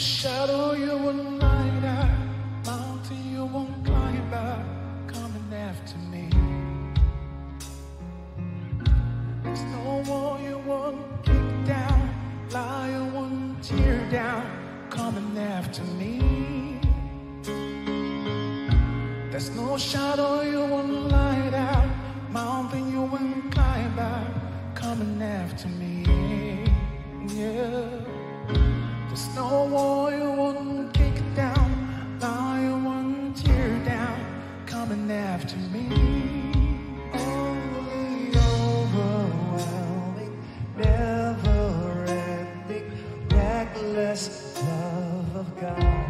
shadow you won't light up, mountain you won't climb up, coming after me. There's no wall you won't kick down, lie won't tear down, coming after me. There's no shadow you won't light out, mountain you won't climb up, coming after me. Yeah. There's no wall won't kick down, lie you won't tear down, coming after me. Only overwhelming, never-ending, reckless love of God.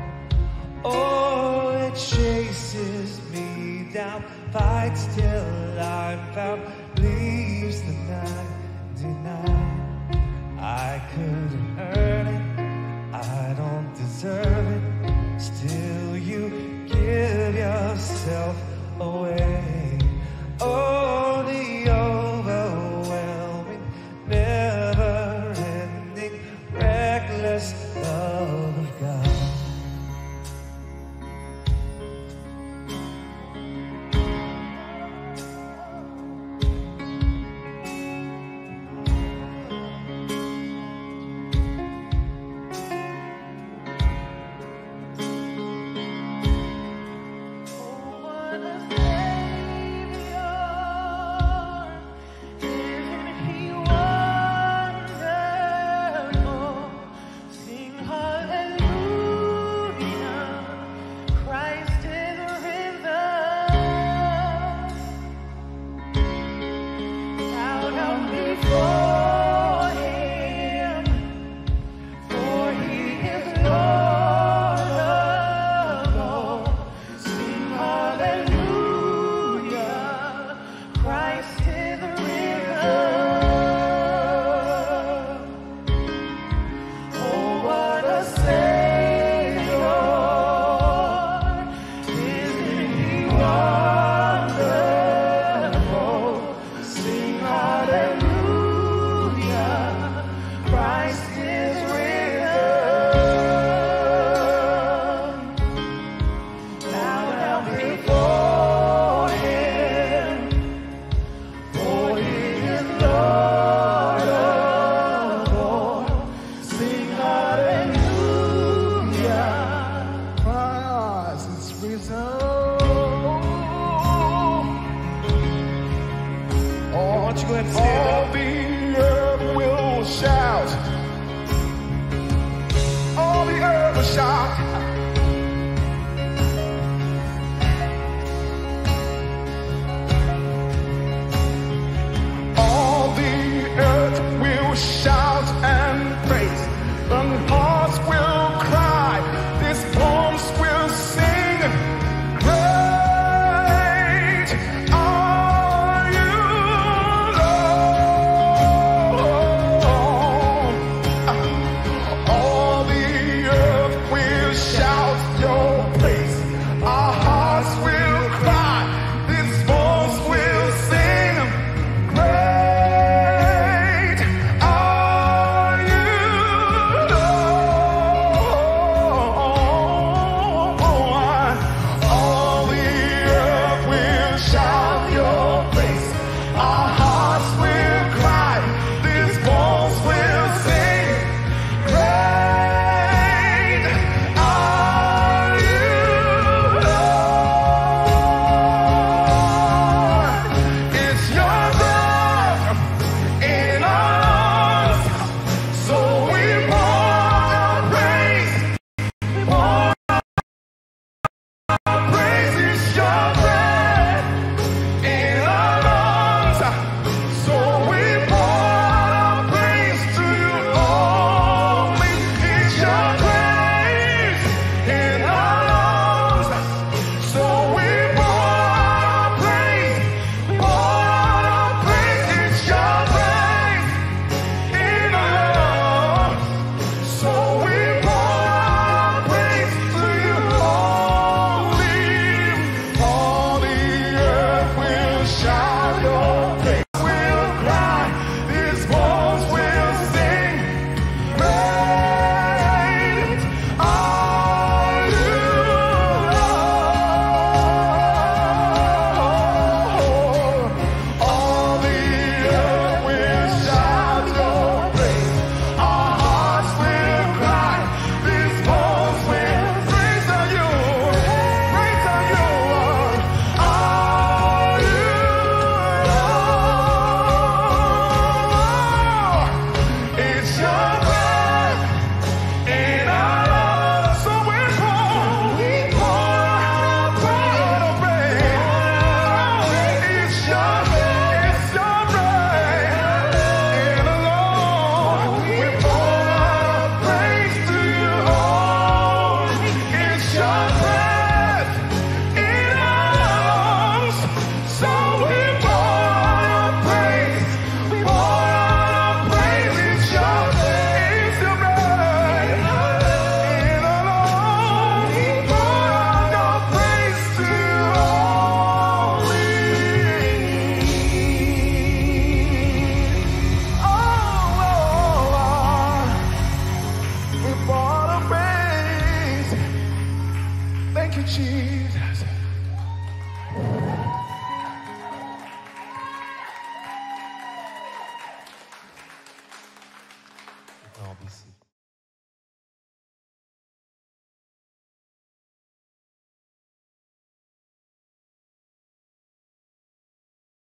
Oh, it chases me down, fights till I'm found, leaves the 99. I couldn't earn happens.